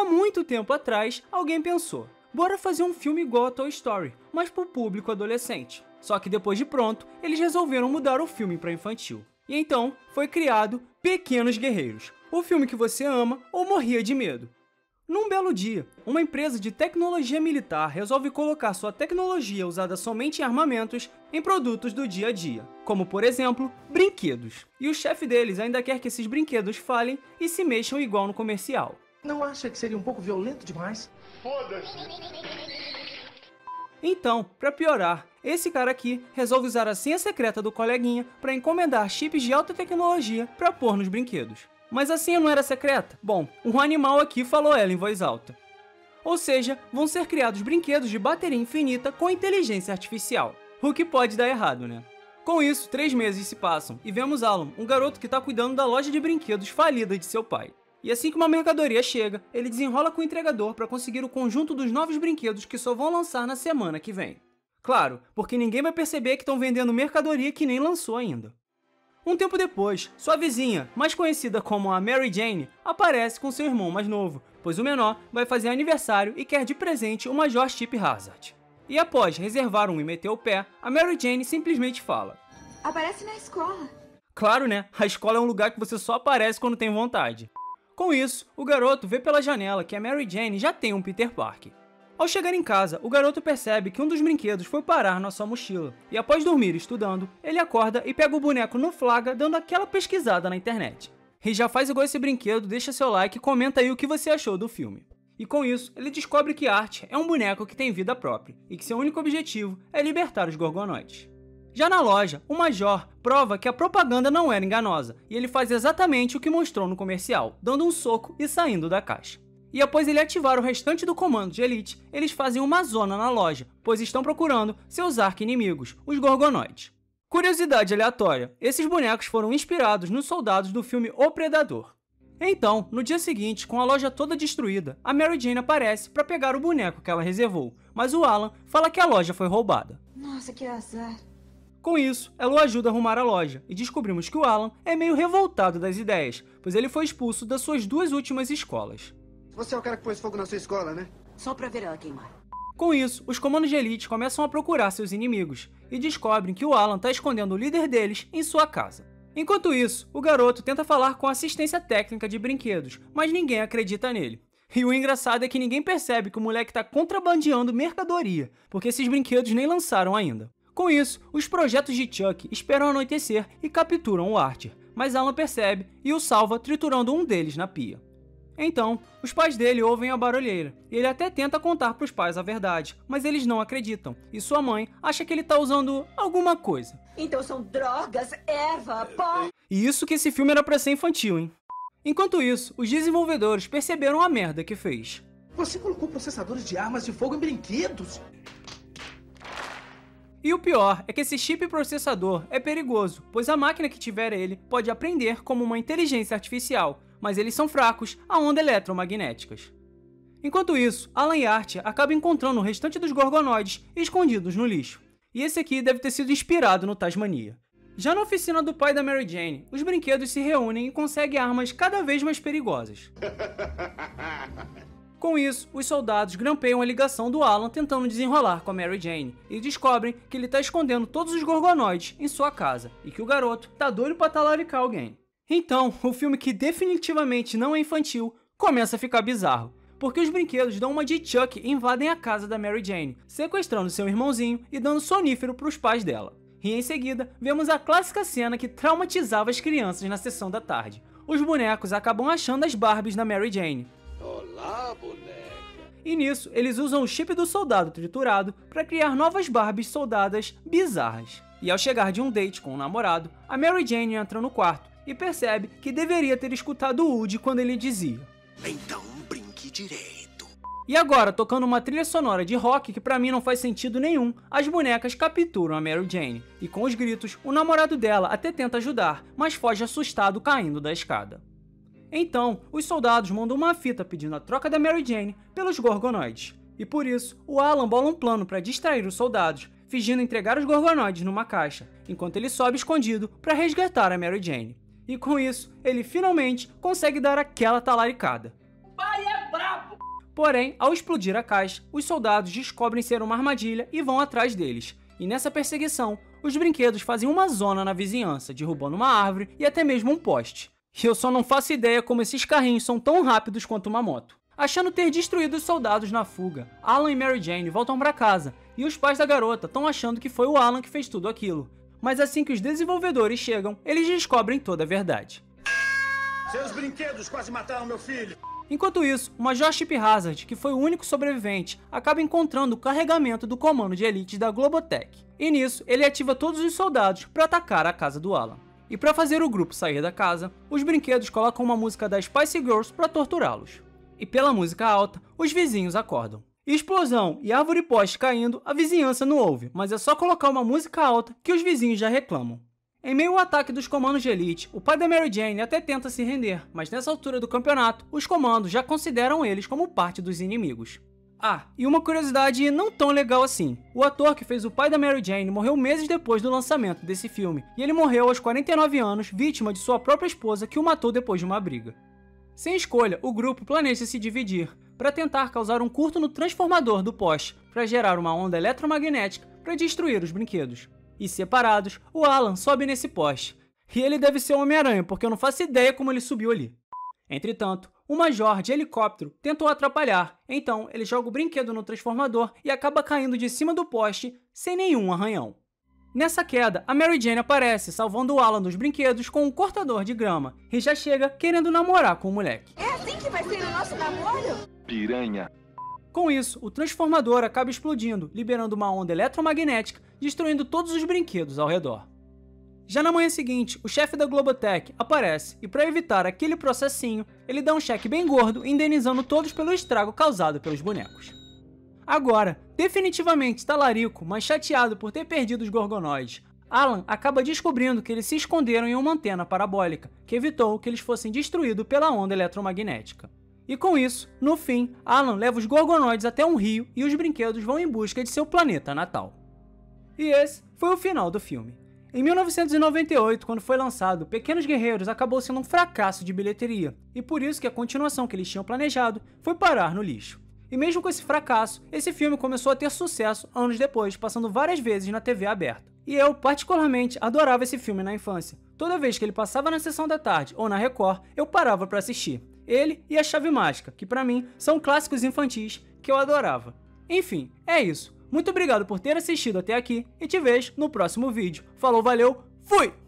Há muito tempo atrás, alguém pensou: bora fazer um filme igual a Toy Story, mas pro público adolescente. Só que depois de pronto, eles resolveram mudar o filme para infantil. E então foi criado Pequenos Guerreiros, o filme que você ama ou morria de medo. Num belo dia, uma empresa de tecnologia militar resolve colocar sua tecnologia usada somente em armamentos em produtos do dia a dia, como por exemplo, brinquedos. E o chefe deles ainda quer que esses brinquedos falem e se mexam igual no comercial. Não acha que seria um pouco violento demais? Foda-se! Então, para piorar, esse cara aqui resolve usar a senha secreta do coleguinha para encomendar chips de alta tecnologia para pôr nos brinquedos. Mas a senha não era secreta? Bom, um animal aqui falou ela em voz alta. Ou seja, vão ser criados brinquedos de bateria infinita com inteligência artificial. O que pode dar errado, né? Com isso, três meses se passam e vemos Alan, um garoto que está cuidando da loja de brinquedos falida de seu pai. E assim que uma mercadoria chega, ele desenrola com o entregador para conseguir o conjunto dos novos brinquedos que só vão lançar na semana que vem. Claro, porque ninguém vai perceber que estão vendendo mercadoria que nem lançou ainda. Um tempo depois, sua vizinha, mais conhecida como a Mary Jane, aparece com seu irmão mais novo, pois o menor vai fazer aniversário e quer de presente o Major Chip Hazard. E após reservar um e meter o pé, a Mary Jane simplesmente fala: Aparece na escola. Claro, né? A escola é um lugar que você só aparece quando tem vontade. Com isso, o garoto vê pela janela que a Mary Jane já tem um Peter Parker. Ao chegar em casa, o garoto percebe que um dos brinquedos foi parar na sua mochila, e após dormir estudando, ele acorda e pega o boneco no flaga dando aquela pesquisada na internet. E já faz igual esse brinquedo, deixa seu like e comenta aí o que você achou do filme. E com isso, ele descobre que Art é um boneco que tem vida própria, e que seu único objetivo é libertar os Gorgonoides. Já na loja, o Major prova que a propaganda não era enganosa e ele faz exatamente o que mostrou no comercial, dando um soco e saindo da caixa. E após ele ativar o restante do comando de Elite, eles fazem uma zona na loja, pois estão procurando seus arqui-inimigos, os Gorgonoides. Curiosidade aleatória: esses bonecos foram inspirados nos soldados do filme O Predador. Então, no dia seguinte, com a loja toda destruída, a Mary Jane aparece para pegar o boneco que ela reservou, mas o Alan fala que a loja foi roubada. Nossa, que azar. Com isso, ela o ajuda a arrumar a loja, e descobrimos que o Alan é meio revoltado das ideias, pois ele foi expulso das suas duas últimas escolas. Você é o cara que pôs fogo na sua escola, né? Só pra ver ela queimar. Com isso, os comandos de elite começam a procurar seus inimigos, e descobrem que o Alan está escondendo o líder deles em sua casa. Enquanto isso, o garoto tenta falar com a assistência técnica de brinquedos, mas ninguém acredita nele. E o engraçado é que ninguém percebe que o moleque está contrabandeando mercadoria, porque esses brinquedos nem lançaram ainda. Com isso, os projetos de Chuck esperam anoitecer e capturam o Archer, mas Alan percebe e o salva triturando um deles na pia. Então, os pais dele ouvem a barulheira, e ele até tenta contar para os pais a verdade, mas eles não acreditam, e sua mãe acha que ele está usando alguma coisa. Então são drogas, erva, pó. E isso que esse filme era para ser infantil, hein? Enquanto isso, os desenvolvedores perceberam a merda que fez. Você colocou processadores de armas de fogo em brinquedos? E o pior é que esse chip processador é perigoso, pois a máquina que tiver ele pode aprender como uma inteligência artificial, mas eles são fracos a ondas eletromagnéticas. Enquanto isso, Alan e Art acabam encontrando o restante dos Gorgonoides escondidos no lixo. E esse aqui deve ter sido inspirado no Tasmania. Já na oficina do pai da Mary Jane, os brinquedos se reúnem e conseguem armas cada vez mais perigosas. Com isso, os soldados grampeiam a ligação do Alan tentando desenrolar com a Mary Jane e descobrem que ele está escondendo todos os gorgonoides em sua casa e que o garoto tá doido para talaricar alguém. Então, o filme que definitivamente não é infantil começa a ficar bizarro, porque os brinquedos dão uma de Chuck e invadem a casa da Mary Jane, sequestrando seu irmãozinho e dando sonífero para os pais dela. E em seguida, vemos a clássica cena que traumatizava as crianças na sessão da tarde. Os bonecos acabam achando as Barbies na Mary Jane, Olá, boneca. E nisso, eles usam o chip do soldado triturado para criar novas Barbies soldadas bizarras. E ao chegar de um date com o um namorado, a Mary Jane entra no quarto e percebe que deveria ter escutado o Woody quando ele dizia: Então brinque direito. E agora, tocando uma trilha sonora de rock que para mim não faz sentido nenhum, as bonecas capturam a Mary Jane. E com os gritos, o namorado dela até tenta ajudar, mas foge assustado caindo da escada. Então, os soldados mandam uma fita pedindo a troca da Mary Jane pelos Gorgonoides. E por isso, o Alan bola um plano para distrair os soldados, fingindo entregar os Gorgonoides numa caixa, enquanto ele sobe escondido para resgatar a Mary Jane. E com isso, ele finalmente consegue dar aquela talaricada. Pai é brabo! Porém, ao explodir a caixa, os soldados descobrem ser uma armadilha e vão atrás deles. E nessa perseguição, os brinquedos fazem uma zona na vizinhança, derrubando uma árvore e até mesmo um poste. E eu só não faço ideia como esses carrinhos são tão rápidos quanto uma moto. Achando ter destruído os soldados na fuga, Alan e Mary Jane voltam para casa e os pais da garota estão achando que foi o Alan que fez tudo aquilo. Mas assim que os desenvolvedores chegam, eles descobrem toda a verdade. Seus brinquedos quase mataram meu filho. Enquanto isso, o Major Chip Hazard, que foi o único sobrevivente, acaba encontrando o carregamento do comando de elite da Globotech. E nisso, ele ativa todos os soldados para atacar a casa do Alan. E para fazer o grupo sair da casa, os brinquedos colocam uma música das Spice Girls para torturá-los. E pela música alta, os vizinhos acordam. Explosão e árvore poste caindo, a vizinhança não ouve, mas é só colocar uma música alta que os vizinhos já reclamam. Em meio ao ataque dos comandos de elite, o pai da Mary Jane até tenta se render, mas nessa altura do campeonato, os comandos já consideram eles como parte dos inimigos. Ah, e uma curiosidade não tão legal assim. O ator que fez o pai da Mary Jane morreu meses depois do lançamento desse filme, e ele morreu aos 49 anos, vítima de sua própria esposa que o matou depois de uma briga. Sem escolha, o grupo planeja se dividir, para tentar causar um curto no transformador do poste, para gerar uma onda eletromagnética para destruir os brinquedos. E separados, o Alan sobe nesse poste. E ele deve ser o Homem-Aranha, porque eu não faço ideia como ele subiu ali. Entretanto, o Major de helicóptero tentou atrapalhar, então ele joga o brinquedo no transformador e acaba caindo de cima do poste sem nenhum arranhão. Nessa queda, a Mary Jane aparece, salvando o Alan dos brinquedos com um cortador de grama, e já chega querendo namorar com o moleque. É assim que vai ser o nosso namoro? Piranha. Com isso, o transformador acaba explodindo, liberando uma onda eletromagnética, destruindo todos os brinquedos ao redor. Já na manhã seguinte, o chefe da Globotech aparece e, para evitar aquele processinho, ele dá um cheque bem gordo, indenizando todos pelo estrago causado pelos bonecos. Agora, definitivamente talarico, mas chateado por ter perdido os gorgonoides, Alan acaba descobrindo que eles se esconderam em uma antena parabólica, que evitou que eles fossem destruídos pela onda eletromagnética. E com isso, no fim, Alan leva os gorgonoides até um rio e os brinquedos vão em busca de seu planeta natal. E esse foi o final do filme. Em 1998, quando foi lançado, Pequenos Guerreiros acabou sendo um fracasso de bilheteria, e por isso que a continuação que eles tinham planejado foi parar no lixo. E mesmo com esse fracasso, esse filme começou a ter sucesso anos depois, passando várias vezes na TV aberta. E eu, particularmente, adorava esse filme na infância. Toda vez que ele passava na sessão da tarde ou na Record, eu parava para assistir. Ele e a Chave Mágica, que para mim são clássicos infantis que eu adorava. Enfim, é isso. Muito obrigado por ter assistido até aqui e te vejo no próximo vídeo. Falou, valeu, fui!